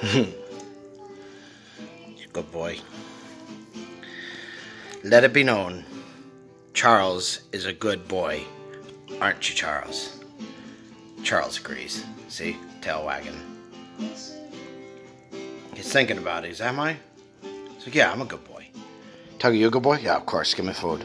Good boy. Let it be known, Charles is a good boy. Aren't you, Charles? Charles agrees. See? Tail wagging. He's thinking about it. He's, am I? So yeah, I'm a good boy. Tuggy, you a good boy? Yeah, of course. Give me food.